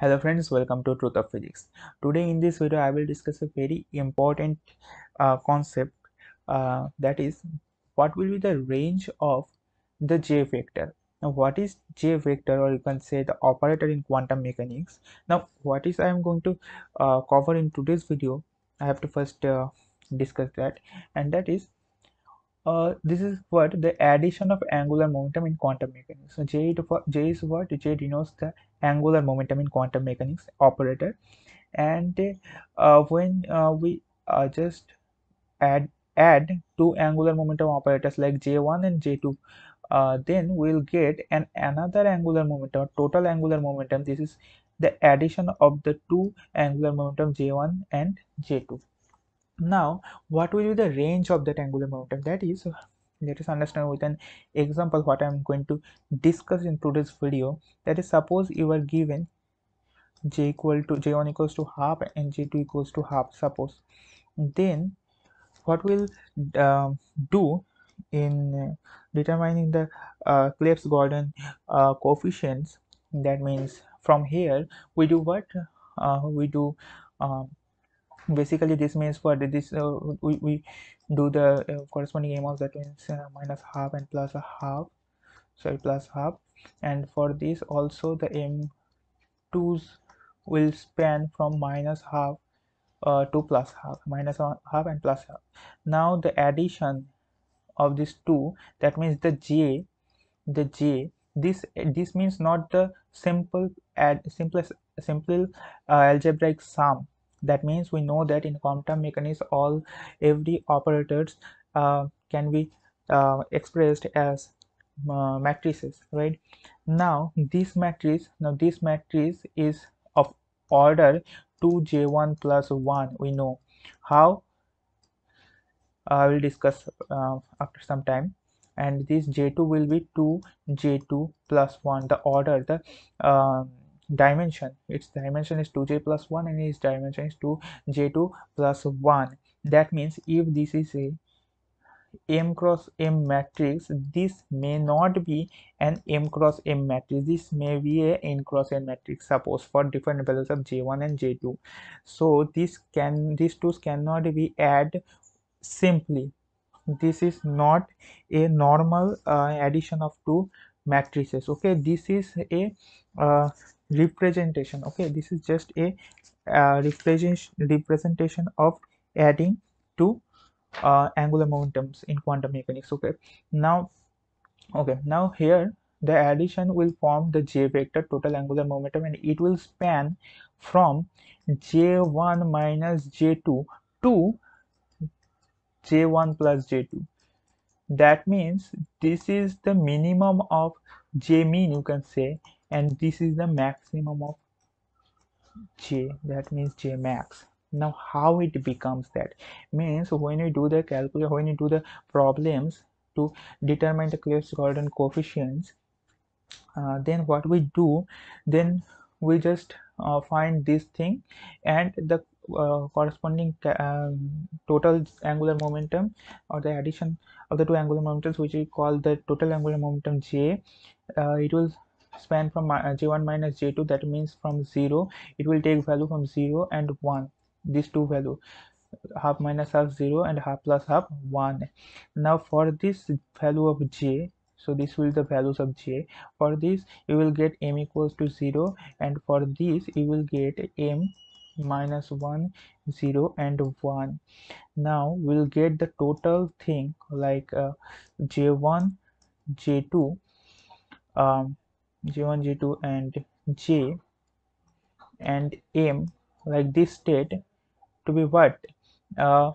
hello friends welcome to truth of physics. Today in this video i will discuss a very important uh, concept uh, that is what will be the range of the j vector? Now what is j vector? Or you can say the operator in quantum mechanics. Now what is i am going to uh, cover in today's video i have to first uh, discuss that. And that is uh, this is what the addition of angular momentum in quantum mechanics. So J, J is what? J denotes the angular momentum in quantum mechanics operator. And uh, when uh, we uh, just add add two angular momentum operators like J1 and J2, uh, then we'll get an another angular momentum, total angular momentum. This is the addition of the two angular momentum J1 and J2 now what will be the range of that angular momentum that is let us understand with an example what i'm going to discuss in today's video. That is suppose you are given j equal to j1 equals to half and j2 equals to half suppose. Then what we'll uh, do in determining the uh, Clebsch-Gordan uh, coefficients that means from here we do what uh, we do um, basically this means what this uh, we, we do the uh, corresponding of that means uh, minus half and plus a half sorry plus half. And for this also the m2s will span from minus half uh, to plus half minus half and plus half. Now the addition of these two that means the j the j this this means not the simple add simplest simple uh, algebraic sum that means we know that in quantum mechanics all every operators uh, can be uh, expressed as uh, matrices right? Now this matrix now this matrix is of order 2j1 plus 1 we know. How? I will discuss uh, after some time. And this j2 will be 2 j2 plus 1 the order the um, dimension. Its dimension is 2j plus 1 and its dimension is 2j2 plus 1 that means if this is a m cross m matrix this may not be an m cross m matrix. This may be a n cross n matrix. Suppose for different values of j1 and j2 so this can these two cannot be add simply. This is not a normal uh, addition of two matrices. Okay this is a uh, representation. Okay this is just a uh, representation of adding two uh, angular momentums in quantum mechanics. Okay now okay now here the addition will form the j vector total angular momentum and it will span from j1 minus j2 to j1 plus j2 that means this is the minimum of j mean you can say and this is the maximum of j. That means j max. Now how it becomes that? Means when you do the calculation when you do the problems to determine the Clebsch-Gordan coefficients uh, then what we do then we just uh, find this thing and the uh, corresponding um, total angular momentum or the addition of the two angular momentums which we call the total angular momentum j uh, it will span from j1 minus j2 that means from 0 it will take value from 0 and 1 these two value half minus half 0 and half plus half 1 now for this value of j so this will the values of j. For this you will get m equals to 0 and for this you will get m minus 1 0 and 1 now we'll get the total thing like uh, j1 j2 um, j1 j2 and j and m like this state to be what? Uh,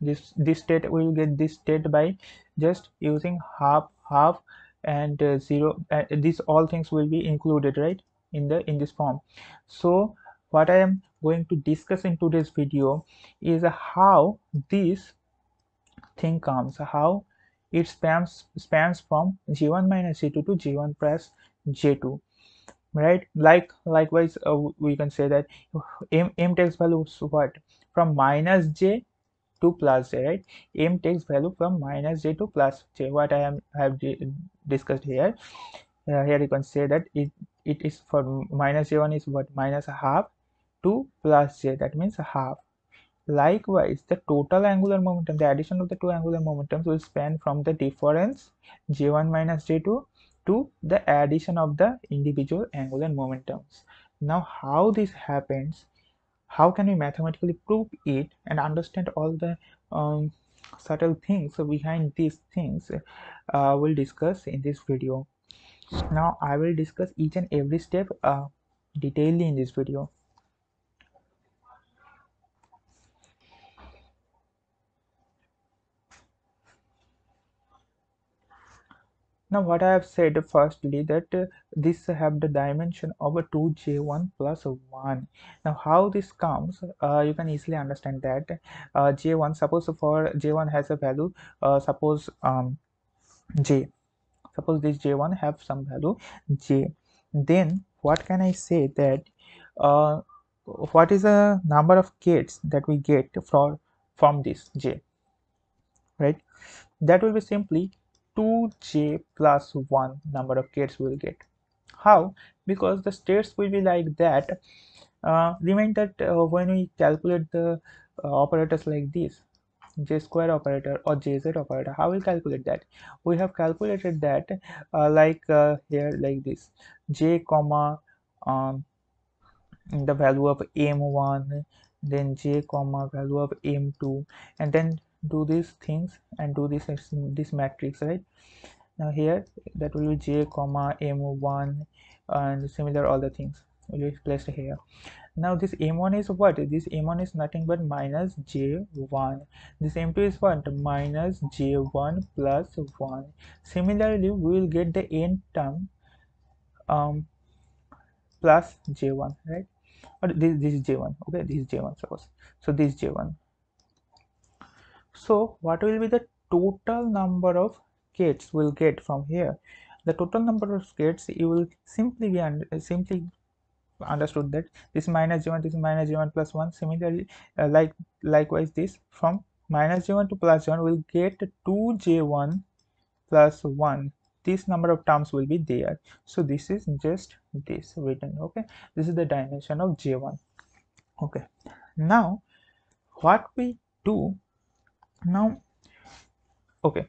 this this state we will get this state by just using half half and uh, zero uh, these all things will be included right in the in this form. So what i am going to discuss in today's video is how this thing comes how it spans spans from j1 minus j2 to j1 plus j2 right? Like likewise uh, we can say that m, m takes value what? From minus j to plus j right? M takes value from minus j to plus j. What i am have discussed here. Uh, here you can say that it it is for minus j1 is what? Minus a half to plus j. That means a half. Likewise the total angular momentum the addition of the two angular momentums will span from the difference j1 minus j2 to the addition of the individual angular momentums now how this happens how can we mathematically prove it and understand all the um, subtle things behind these things uh, we'll discuss in this video. Now i will discuss each and every step uh, detailedly in this video now what i have said firstly that uh, this have the dimension of a 2j1 plus 1 now how this comes uh, you can easily understand that uh, j1 suppose for j1 has a value uh, suppose um, j. Suppose this j1 have some value j. Then what can i say that uh, what is the number of kets that we get from from this j? Right? That will be simply 2j plus 1 number of kets will get. How? Because the states will be like that. Uh, remind that uh, when we calculate the uh, operators like this j square operator or jz operator how we calculate that? We have calculated that uh, like uh, here like this. J comma um, the value of m1 then j comma value of m2 and then do these things and do this this matrix right? Now here that will be j comma m1 and similar all the things will be placed here. Now this m1 is what? This m1 is nothing but minus j1 this m2 is what? Minus j1 plus 1 similarly we will get the n term um plus j1 right? Or this, this is j1 okay? This is j1 suppose. So this is j1 so what will be the total number of kets we'll get from here? The total number of kets you will simply be under, simply understood that this minus j1 this minus j1 plus 1 similarly uh, like likewise this from minus j1 to plus j1 will get 2j1 plus 1 this number of terms will be there. So this is just this written okay? This is the dimension of j1 okay. Now what we do now okay.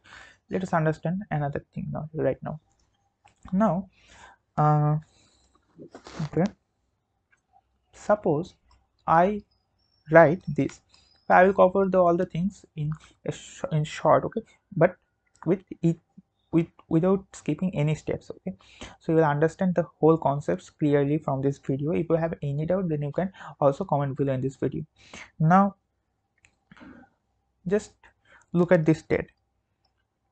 Let us understand another thing now right now. Now uh, okay. Suppose i write this. I will cover the all the things in sh in short okay? But with it with without skipping any steps okay? So you will understand the whole concepts clearly from this video. If you have any doubt then you can also comment below in this video. Now just look at this state.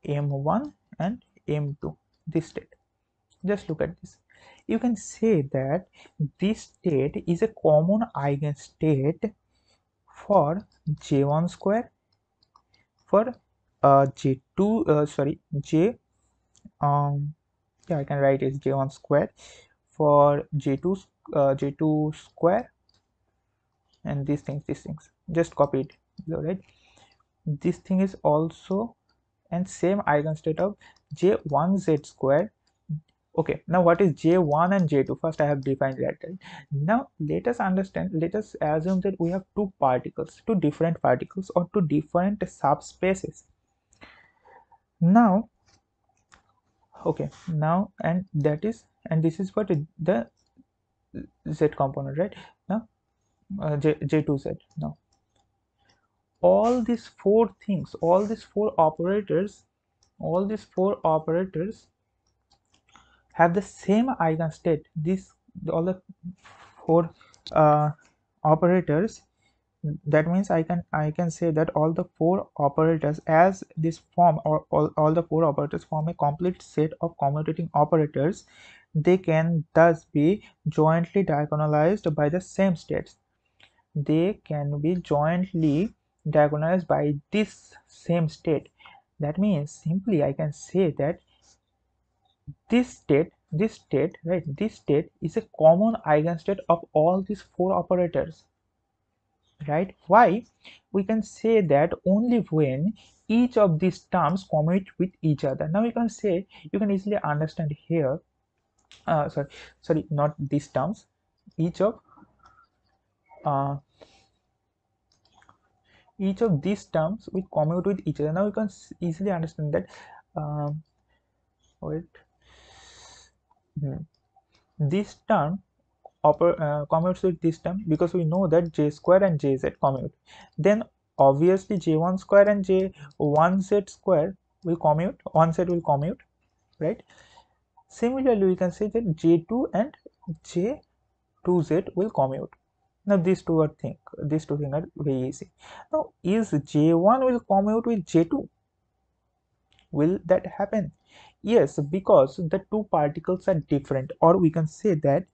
M1 and m2 this state. Just look at this. You can say that this state is a common eigenstate for j1 square for uh, j2 uh, sorry j um yeah i can write it j1 square for j2 uh, j2 square and these things these things. Just copy it below right this thing is also and same eigenstate of j1z square okay now what is j1 and j2 first i have defined that. Now let us understand let us assume that we have two particles two different particles or two different subspaces. Now okay now and that is and this is what the z component right? Now uh, j j2z now all these four things all these four operators all these four operators have the same eigenstate this all the four uh, operators that means i can i can say that all the four operators as this form or all, all the four operators form a complete set of commutating operators they can thus be jointly diagonalized by the same states. They can be jointly diagonalized by this same state. That means simply i can say that this state this state right this state is a common eigenstate of all these four operators right? Why? We can say that only when each of these terms commute with each other. Now you can say you can easily understand here uh, sorry sorry not these terms each of uh, each of these terms will commute with each other. Now you can easily understand that um, wait. Hmm. this term oper, uh, commutes with this term because we know that j square and jz commute. Then obviously j1 square and j1z square will commute one set will commute right? Similarly we can say that j2 and j2z will commute now these two are thing these two things are very easy. Now is j1 will commute with j2 will that happen? Yes because the two particles are different or we can say that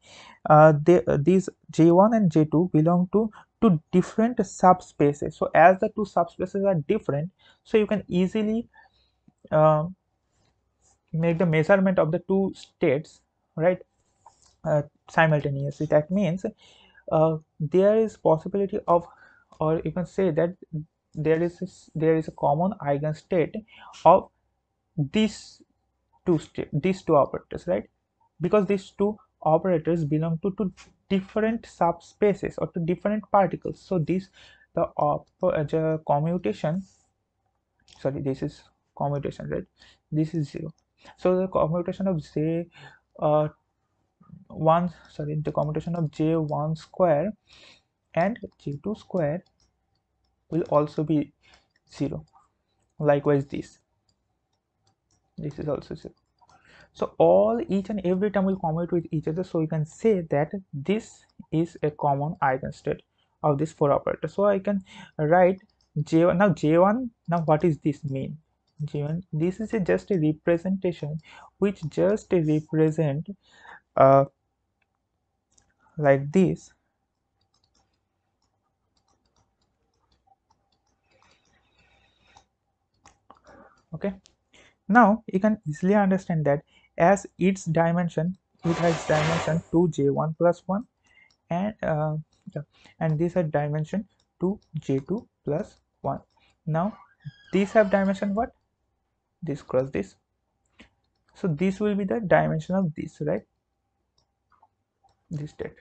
uh, they, uh, these j1 and j2 belong to two different subspaces. So as the two subspaces are different so you can easily uh, make the measurement of the two states right uh, simultaneously. That means uh, there is possibility of or you can say that there is a, there is a common eigenstate of these two state these two operators right? Because these two operators belong to two different subspaces or to different particles. So this the, uh, the commutation sorry this is commutation right? This is zero. So the commutation of j uh, 1 sorry the commutation of j1 square and j2 square will also be 0 likewise this. This is also 0 so all each and every term will commute with each other. So you can say that this is a common eigenstate of this four operator. So i can write j1 now j1 now what is this mean? J1 this is a just a representation which just represent uh like this. Okay. Now you can easily understand that as its dimension it has dimension 2j1 plus 1 and uh, and this has dimension 2j2 plus 1 now these have dimension what? This cross this. So this will be the dimension of this right this state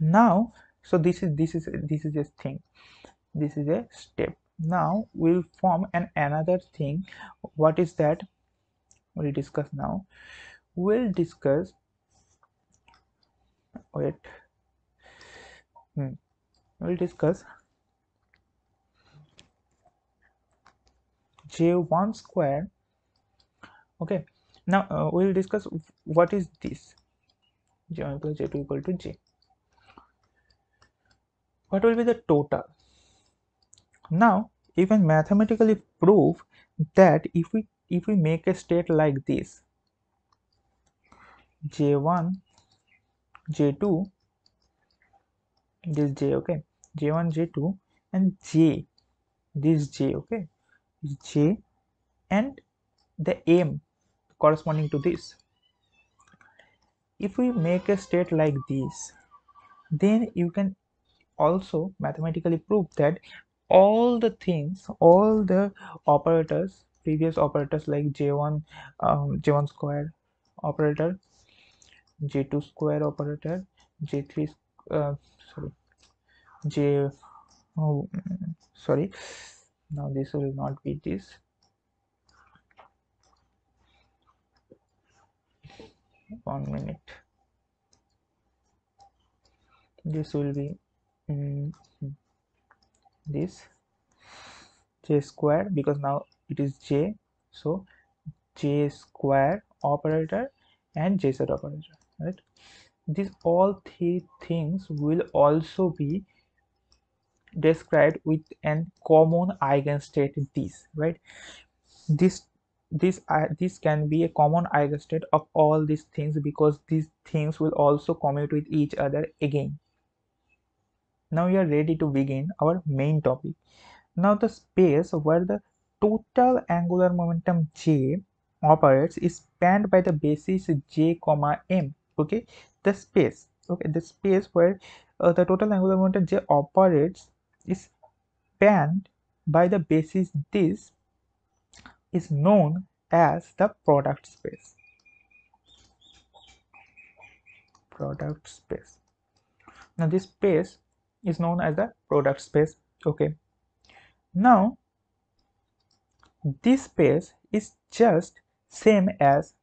now so this is this is this is a thing. This is a step. Now we'll form an another thing. What is that? We'll discuss now. We'll discuss wait. Hmm. we'll discuss j1 square. Okay. Now uh, we'll discuss what is this j1 plus j2 equal to j. What will be the total? Now you can mathematically prove that if we if we make a state like this j1 j2 this j okay? j1 j2 and j this j okay? J and the m corresponding to this if we make a state like this then you can also mathematically prove that all the things all the operators previous operators like j1 um, j1 square operator j2 square operator j3 uh, sorry j oh, sorry. Now this will not be this one minute. This will be um, this j square because now it is j. So j square operator and jz operator right? These all three things will also be described with an common eigenstate this right? This this uh, this can be a common eigenstate of all these things because these things will also commute with each other again. Now we are ready to begin our main topic. Now the space where the total angular momentum j operates is spanned by the basis j comma m okay? The space okay? The space where uh, the total angular momentum j operates is spanned by the basis this is known as the product space. Product space. Now this space is known as the product space okay? Now this space is just same as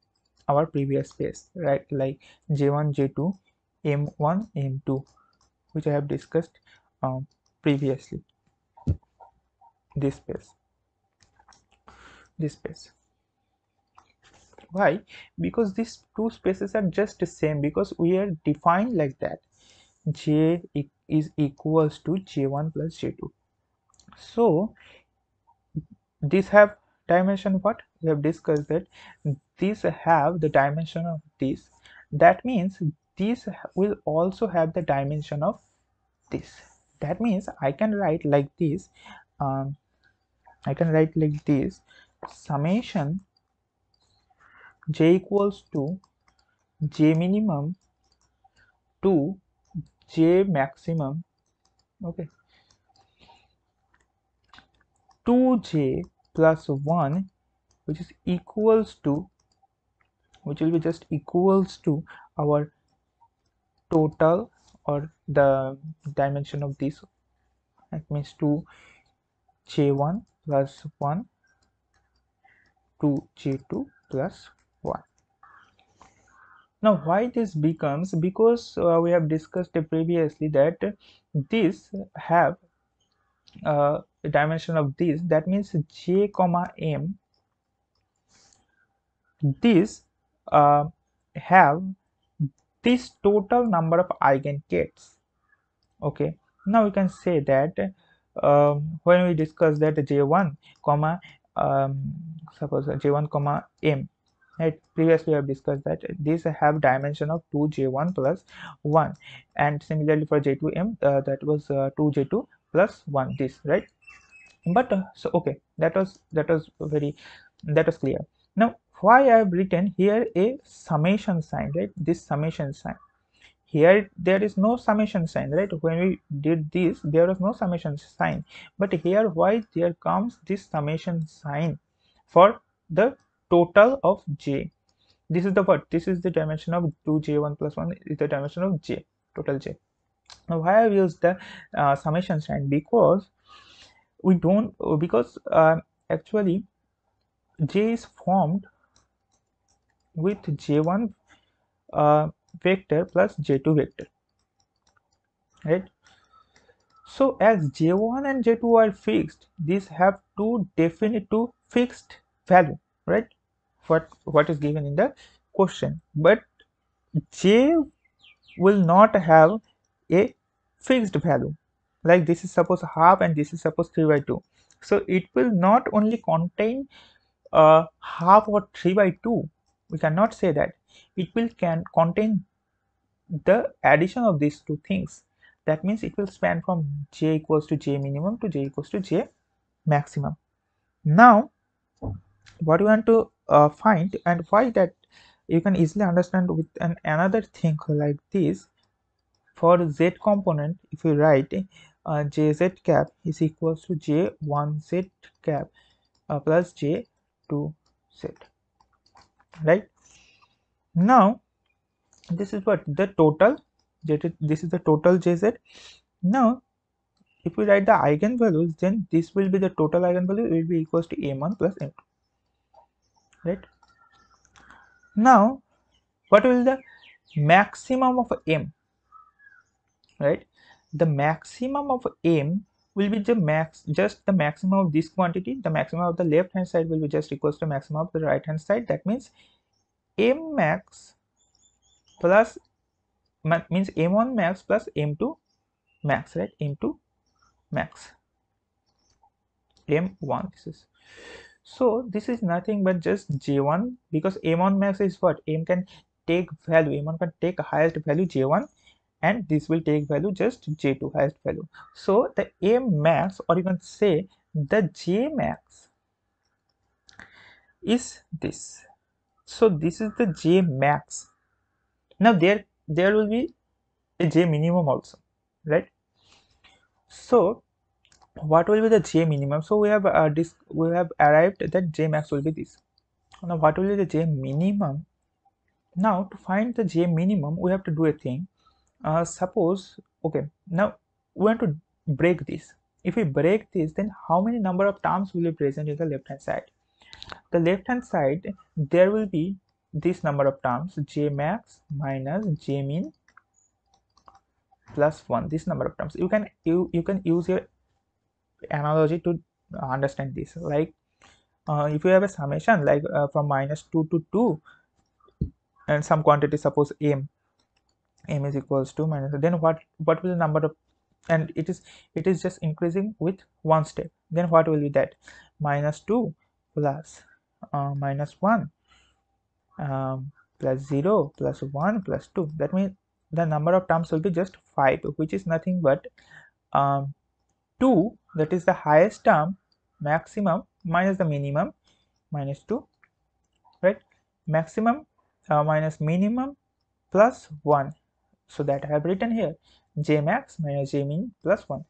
our previous space right? Like j1 j2 m1 m2 which i have discussed um, previously. This space this space. Why? Because these two spaces are just the same because we are defined like that. J is equals to j1 plus j2 so these have dimension what? We have discussed that these have the dimension of this. That means this will also have the dimension of this. That means i can write like this um, i can write like this summation j equals to j minimum to j maximum okay 2j plus 1 which is equals to which will be just equals to our total or the dimension of this that means 2 j1 plus 1 2 j2 plus 1 now why this becomes? Because uh, we have discussed previously that this have uh, dimension of this. That means j comma m. This uh, have this total number of eigenkets okay. Now we can say that um, when we discuss that j1 comma um, suppose j1 comma m. Right previously i have discussed that these have dimension of 2j1 plus 1 and similarly for j2m uh, that was uh, 2j2 plus 1 this right? But uh, so okay that was that was very that was clear. Now why i have written here a summation sign right? This summation sign here there is no summation sign right? When we did this there was no summation sign. But here why there comes this summation sign? For the total of j. This is the what this is the dimension of 2j1 plus 1 is the dimension of j total j. Now why i've used the uh, summation sign? Because we don't because uh, actually j is formed with j1 uh, vector plus j2 vector right? So as j1 and j2 are fixed these have two definite two fixed value right? What what is given in the question. But j will not have a fixed value. Like this is suppose half and this is suppose 3 by 2 so it will not only contain uh, half or 3 by 2 we cannot say that it will can contain the addition of these two things. That means it will span from j equals to j minimum to j equals to j maximum. Now what you want to uh, find and why that you can easily understand with an another thing like this. For z component if you write uh, jz cap is equals to j1z cap uh, plus j2z right? Now this is what the total this is the total jz now if we write the eigenvalues then this will be the total eigenvalue it will be equals to m1 plus m2 right? Now what will the maximum of m right? The maximum of m will be the max just the maximum of this quantity the maximum of the left hand side will be just equals to maximum of the right hand side. That means m max plus means m1 max plus m2 max right? M2 max. M1 this is. So this is nothing but just j1 because m1 max is what? M can take value m1 can take highest value j1 and this will take value just j2 highest value. So the a max or you can say the j max is this. So this is the j max. Now there there will be a j minimum also right? So what will be the j minimum? So we have uh, this we have arrived that j max will be this. Now what will be the j minimum? Now to find the j minimum we have to do a thing uh, suppose okay now we want to break this. If we break this then how many number of terms will be present in the left hand side? The left hand side there will be this number of terms j max minus j min plus 1 this number of terms. You can you, you can use your analogy to understand this like uh, if you have a summation like uh, from minus 2 to 2 and some quantity suppose m m is equals to minus then what what will the number of and it is it is just increasing with one step. Then what will be that? Minus 2 plus uh, minus 1 um, plus 0 plus 1 plus 2 that means the number of terms will be just 5 which is nothing but um, 2 that is the highest term maximum minus the minimum minus 2 right? Maximum uh, minus minimum plus 1 so that I have written here. J max minus j min plus 1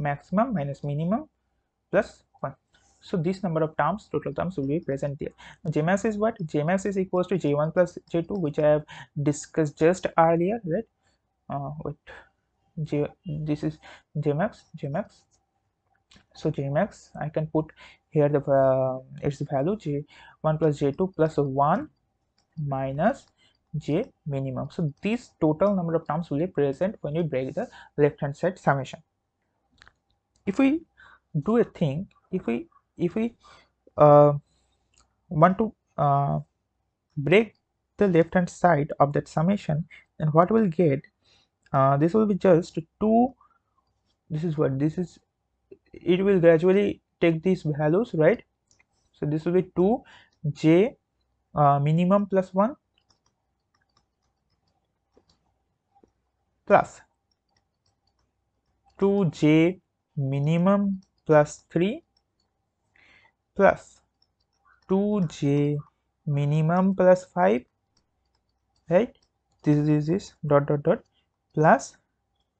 maximum minus minimum plus 1 so this number of terms total terms will be present there. Jmax is what? Jmax is equals to j1 plus j2 which i have discussed just earlier right? Uh, wait j this is jmax jmax so jmax i can put here the uh, its value j1 plus j2 plus 1 minus j minimum. So this total number of terms will be present when we break the left hand side summation. If we do a thing if we if we uh, want to uh, break the left hand side of that summation then what we'll get uh, this will be just 2 this is what this is it will gradually take these values right? So this will be 2 j uh, minimum plus 1 plus 2j minimum plus 3 plus 2j minimum plus 5 right? This is this dot dot dot plus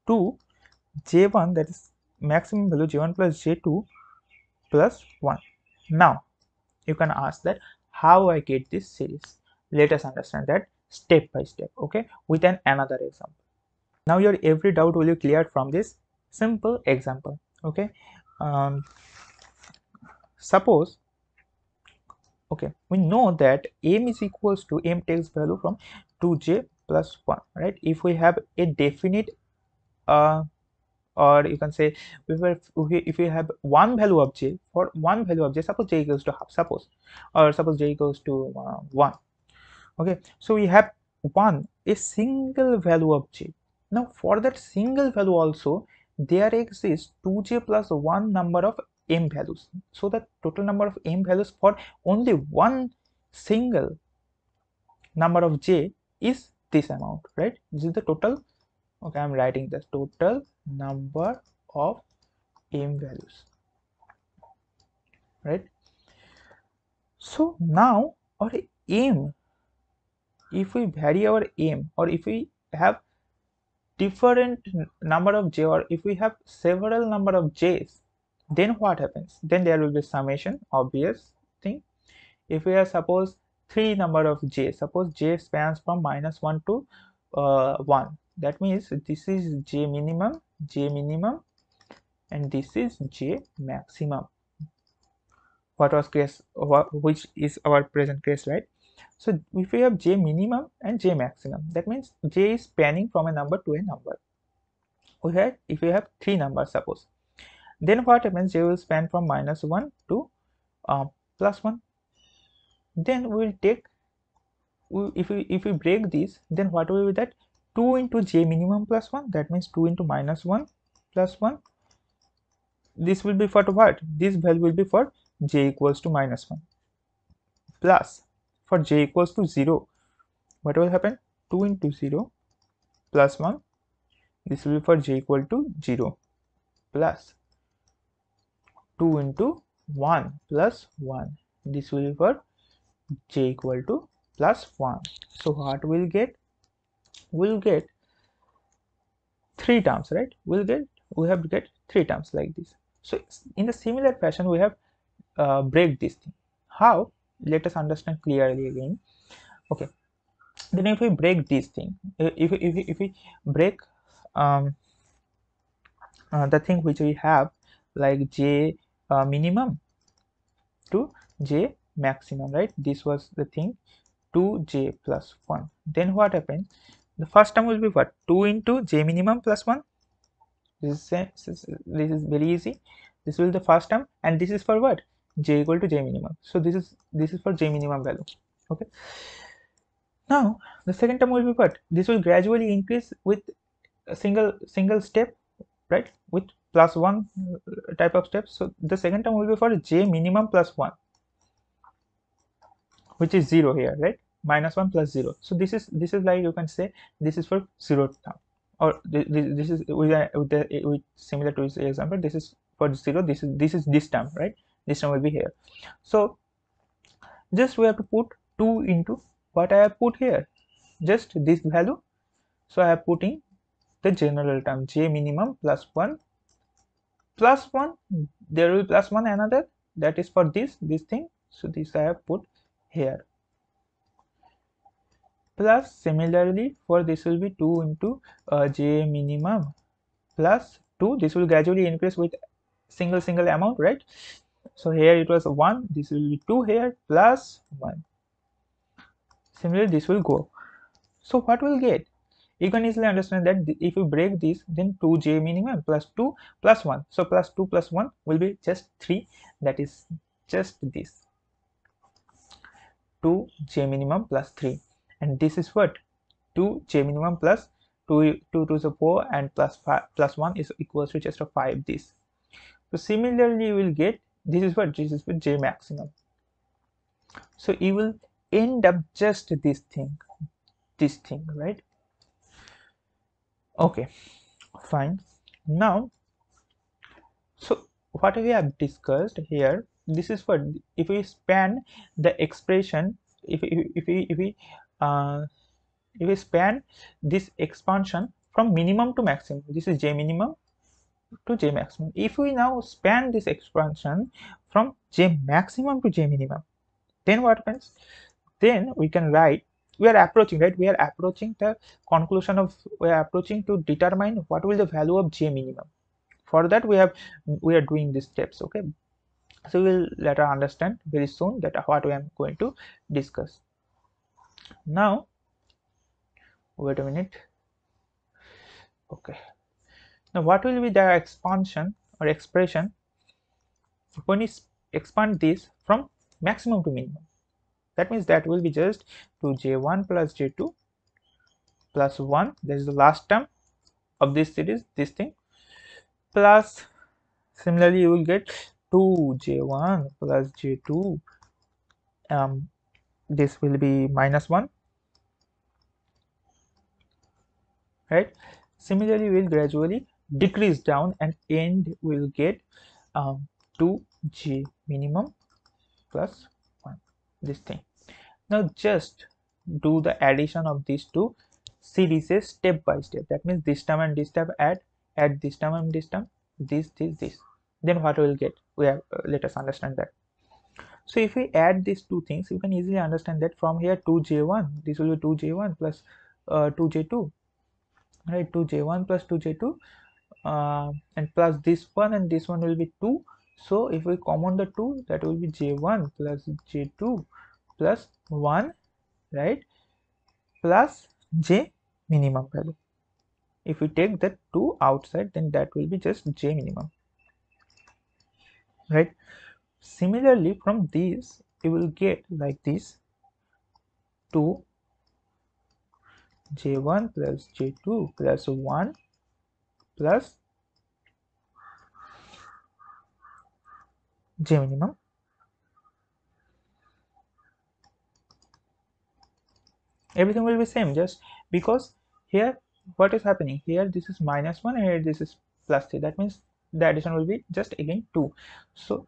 2 j1 that is maximum value j1 plus j2 plus 1 now you can ask that how i get this series? Let us understand that step by step okay? With an another example now your every doubt will be cleared from this simple example okay? Um, suppose okay we know that m is equals to m takes value from 2j plus 1 right? If we have a definite uh, or you can say if we if we have one value of j for one value of j suppose j equals to half suppose or suppose j equals to uh, 1 okay? So we have one a single value of j now for that single value also there exists 2j plus 1 number of m values. So the total number of m values for only one single number of j is this amount right? This is the total. Okay i'm writing the total number of m values right? So now our m if we vary our m or if we have different number of j or if we have several number of j's then what happens? Then there will be summation obvious thing. If we have suppose three number of j suppose j spans from minus 1 to uh, 1 that means this is j minimum j minimum and this is j maximum. What was case which is our present case right so if we have j minimum and j maximum that means j is spanning from a number to a number. We have if we have three numbers suppose then what happens? J will span from minus 1 to uh, plus 1 then we will take if we if we break this then what will be that? 2 into j minimum plus 1 that means 2 into minus 1 plus 1 this will be for what? This value will be for j equals to minus 1 plus for j equals to 0 what will happen? 2 into 0 plus 1 this will be for j equal to 0 plus 2 into 1 plus 1 this will be for j equal to plus 1 so what we'll get? We'll get three terms right? We'll get we have to get three terms like this. So in the similar fashion we have uh, break this thing. How let us understand clearly again. Okay. Then if we break this thing if if if we break um, uh, the thing which we have like j uh, minimum to j maximum right? This was the thing 2j plus 1 then what happens the first term will be what? 2 into j minimum plus 1 this is, this is very easy. This will be the first term and this is for what j equal to j minimum. So this is this is for j minimum value. Okay. Now the second term will be what? This will gradually increase with a single single step right? With plus one uh, type of steps. So the second term will be for j minimum plus one which is zero here right? Minus one plus zero. So this is this is like you can say this is for zero term. Or this, this is with, uh, with, the, with similar to this example this is for zero this is this is this term right this term will be here. So just we have to put 2 into what I have put here. Just this value. So I have put in the general term j minimum plus 1 plus 1 there will be plus 1 another. That is for this this thing. So this I have put here. Plus similarly for this will be 2 into uh, j minimum plus 2 this will gradually increase with single single amount right so here it was 1 this will be 2 here plus 1 similarly this will go. So what we'll get? You can easily understand that if you break this then 2j minimum plus 2 plus 1 so plus 2 plus 1 will be just 3 that is just this. 2j minimum plus 3 and this is what? 2j minimum plus 2 2 to the 4 and plus 5 plus 1 is equals to just a 5 this. So similarly you will get this is what this is for j maximum. So you will end up just this thing this thing right? Okay fine. Now so what we have discussed here this is for if we span the expression if if, if we if we uh, if we span this expansion from minimum to maximum this is j minimum to j maximum. If we now span this expansion from j maximum to j minimum then what happens? Then we can write we are approaching right? We are approaching the conclusion of we are approaching to determine what will the value of j minimum. For that we have we are doing these steps okay? So we'll later understand very soon that what we am going to discuss. Now wait a minute. Okay now what will be the expansion or expression? When we expand this from maximum to minimum. That means that will be just 2j1 plus j2 plus 1 this is the last term of this series this thing. Plus similarly you will get 2j1 plus j2 um this will be minus 1 right? Similarly we will gradually decrease down and end will get um, 2j minimum plus 1 this thing. Now just do the addition of these two series step by step. That means this term and this term add add this term and this term this this this. Then what we will get? We have uh, let us understand that. So if we add these two things you can easily understand that from here 2j1 this will be 2j1 plus uh, 2j2 right? 2j1 plus 2j2 uh, and plus this one and this one will be 2 so if we common the 2 that will be j1 plus j2 plus 1 right? Plus j minimum value. If we take the 2 outside then that will be just j minimum right? Similarly from these you will get like this 2 j1 plus j2 plus 1 plus j minimum. Everything will be same just because here what is happening? Here this is minus 1 and here this is plus 3 that means the addition will be just again 2 so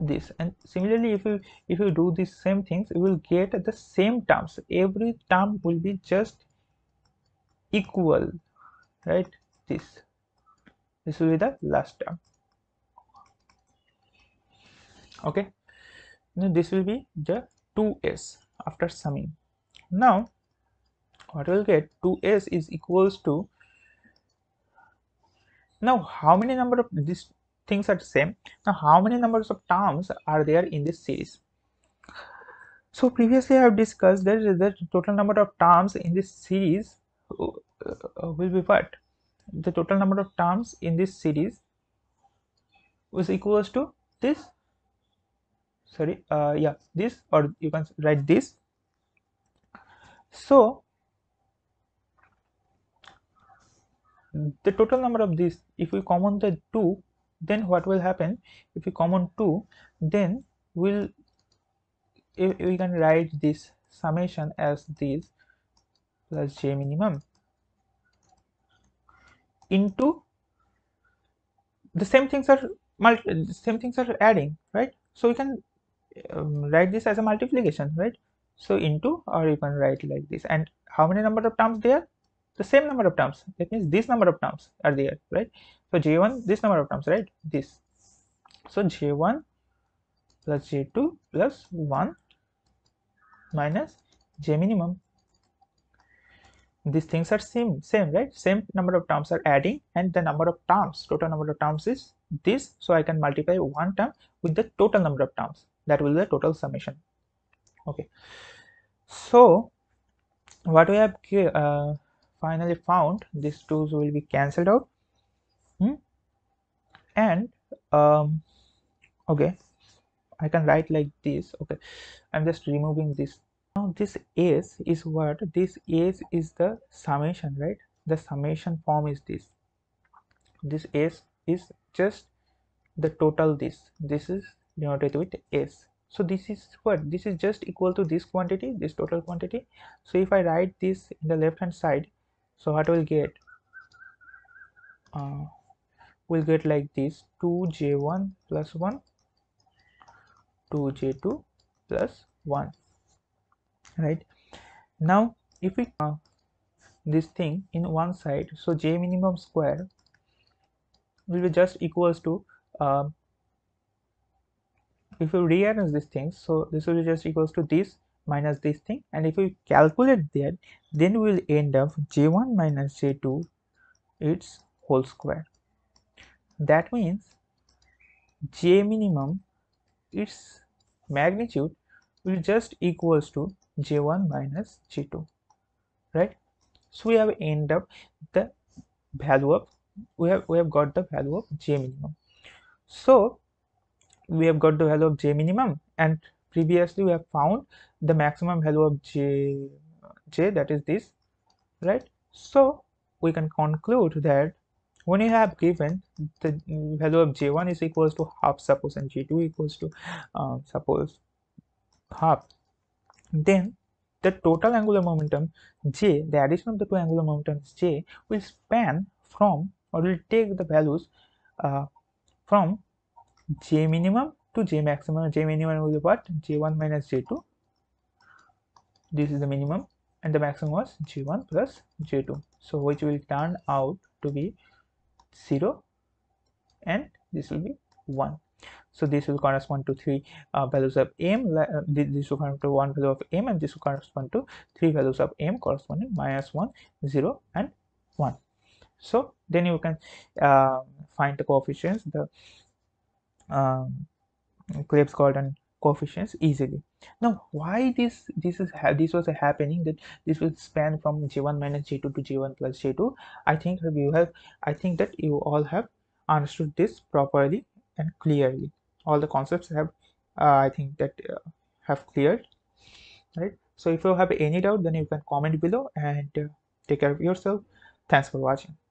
this and similarly if you if you do these same things you will get the same terms. Every term will be just equal right? This this will be the last term okay. Now this will be the 2s after summing. Now what we'll get 2s is equals to now how many number of these things are the same? Now how many numbers of terms are there in this series? So previously i have discussed that the total number of terms in this series uh, uh, will be what? The total number of terms in this series was equals to this sorry uh, yeah this or you can write this. So the total number of these if we common the 2 then what will happen? If we common 2 then we'll we can write this summation as this plus j minimum into the same things are multi same things are adding right? So we can um, write this as a multiplication right? So into or you can write like this. And how many number of terms there? The same number of terms. That means this number of terms are there right? So j1 this number of terms right? This. So j1 plus j2 plus 1 minus j minimum. These things are same same right? Same number of terms are adding and the number of terms total number of terms is this. So i can multiply one term with the total number of terms that will be the total summation. Okay. So what we have uh, finally found these two will be cancelled out. Hmm? and um, okay. I can write like this. Okay. I'm just removing this. Now this s is what? This s is the summation right? The summation form is this. This s is just the total this. This is denoted with s so this is what this is just equal to this quantity this total quantity. So if i write this in the left hand side so what we'll get? Uh, we'll get like this 2j1 plus 1 2j2 plus 1 right? Now if we uh, this thing in one side so j minimum square will be just equals to uh, if we rearrange these things so this will be just equals to this minus this thing. And if we calculate that then we will end up j1 minus j2 its whole square. That means j minimum its magnitude will just equals to j1 minus j2 right? So we have end up the value of we have we have got the value of j minimum. So we have got the value of j minimum and previously we have found the maximum value of j j that is this right? So we can conclude that when you have given the value of j1 is equals to half suppose and j2 equals to uh, suppose half then the total angular momentum j the addition of the two angular momentums j will span from or will take the values uh, from j minimum to j maximum j minimum will be what? J1 minus j2 this is the minimum and the maximum was j1 plus j2 so which will turn out to be 0 and this will be 1 so this will correspond to three uh, values of m uh, this will correspond to one value of m and this will correspond to three values of m corresponding minus 1 0 and 1 so then you can uh, find the coefficients the um, Clebsch-Gordan coefficients easily. Now, why this this is this was happening that this will span from J1 minus J2 to J1 plus J2. I think you have I think that you all have understood this properly and clearly. All the concepts have uh, I think that uh, have cleared, right? So if you have any doubt, then you can comment below and uh, take care of yourself. Thanks for watching.